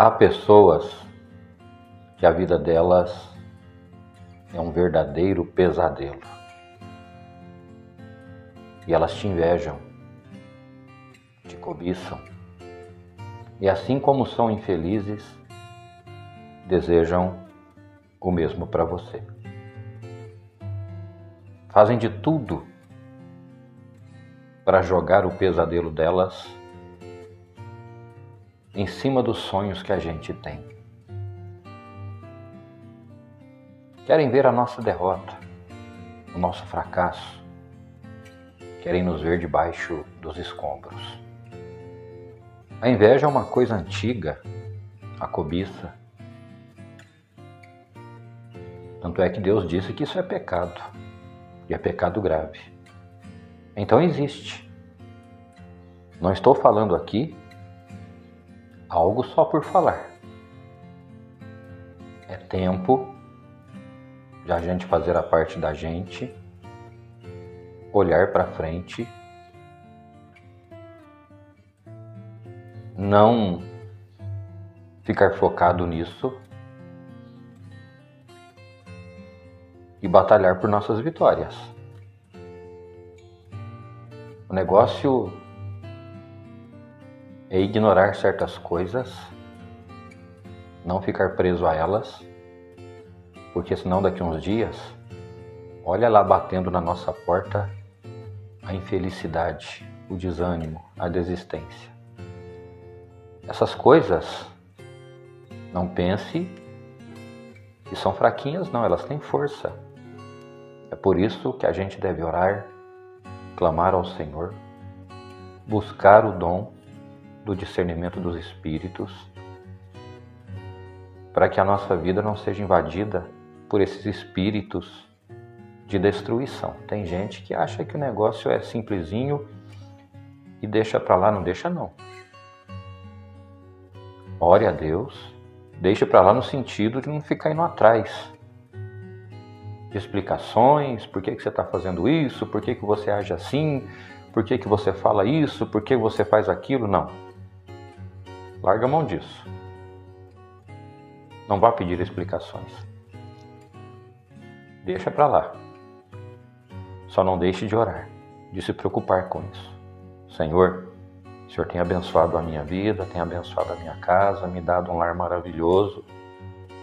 Há pessoas que a vida delas é um verdadeiro pesadelo. E elas te invejam, te cobiçam. E assim como são infelizes, desejam o mesmo para você. Fazem de tudo para jogar o pesadelo delas em cima dos sonhos que a gente tem. Querem ver a nossa derrota, o nosso fracasso. Querem nos ver debaixo dos escombros. A inveja é uma coisa antiga, a cobiça. Tanto é que Deus disse que isso é pecado, e é pecado grave. Então existe. Não estou falando aqui algo só por falar. É tempo de a gente fazer a parte da gente, olhar para frente, não ficar focado nisso e batalhar por nossas vitórias. O negócio é ignorar certas coisas, não ficar preso a elas, porque senão daqui uns dias, olha lá batendo na nossa porta a infelicidade, o desânimo, a desistência. Essas coisas, não pense que são fraquinhas, não, elas têm força. É por isso que a gente deve orar, clamar ao Senhor, buscar o dom do discernimento dos espíritos, para que a nossa vida não seja invadida por esses espíritos de destruição. Tem gente que acha que o negócio é simplesinho e deixa para lá, não deixa não. Ore a Deus, deixa para lá no sentido de não ficar indo atrás de explicações, por que, que você está fazendo isso, por que, que você age assim, por que, que você fala isso, por que você faz aquilo, não. Larga a mão disso. Não vá pedir explicações. Deixa para lá. Só não deixe de orar, de se preocupar com isso. Senhor, o Senhor tem abençoado a minha vida, tem abençoado a minha casa, me dado um lar maravilhoso.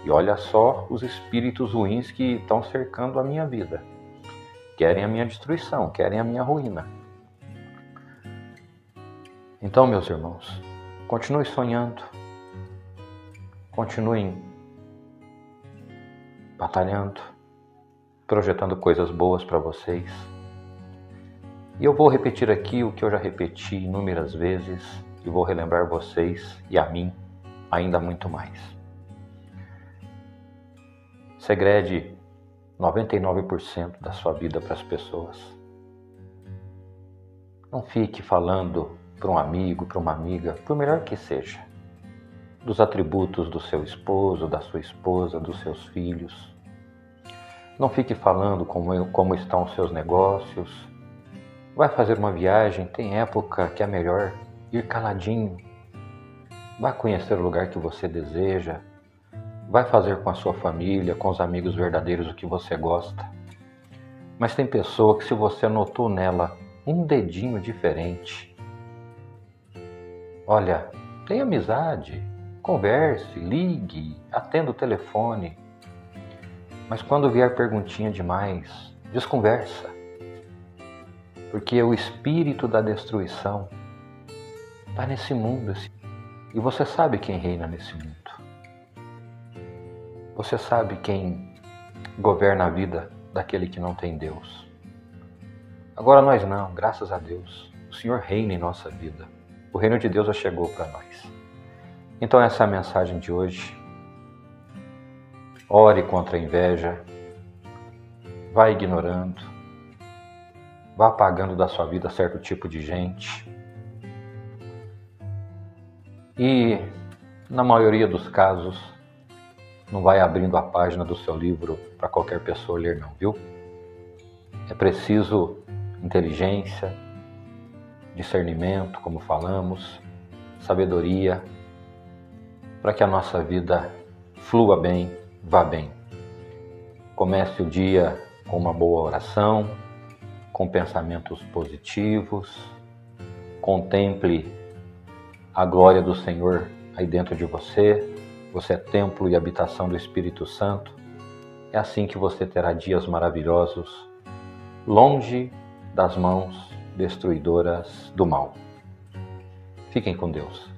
E olha só os espíritos ruins que estão cercando a minha vida. Querem a minha destruição, querem a minha ruína. Então, meus irmãos, Continue sonhando. Continuem batalhando, projetando coisas boas para vocês. E eu vou repetir aqui o que eu já repeti inúmeras vezes e vou relembrar vocês e a mim ainda muito mais. Segrede 99% da sua vida para as pessoas. Não fique falando para um amigo, para uma amiga, por melhor que seja, dos atributos do seu esposo, da sua esposa, dos seus filhos. Não fique falando como, como estão os seus negócios. Vai fazer uma viagem, tem época que é melhor ir caladinho. Vai conhecer o lugar que você deseja. Vai fazer com a sua família, com os amigos verdadeiros o que você gosta. Mas tem pessoa que, se você notou nela um dedinho diferente, Olha, tenha amizade, converse, ligue, atenda o telefone. Mas quando vier perguntinha demais, desconversa. Porque o espírito da destruição está nesse mundo. E você sabe quem reina nesse mundo. Você sabe quem governa a vida daquele que não tem Deus. Agora nós não, graças a Deus. O Senhor reina em nossa vida. O reino de Deus já chegou para nós. Então, essa é a mensagem de hoje. Ore contra a inveja. Vá ignorando. Vá apagando da sua vida certo tipo de gente. E, na maioria dos casos, não vai abrindo a página do seu livro para qualquer pessoa ler, não, viu? É preciso inteligência, discernimento, como falamos, sabedoria, para que a nossa vida flua bem, vá bem. Comece o dia com uma boa oração, com pensamentos positivos, contemple a glória do Senhor aí dentro de você. Você é templo e habitação do Espírito Santo. É assim que você terá dias maravilhosos, longe das mãos destruidoras do mal. Fiquem com Deus.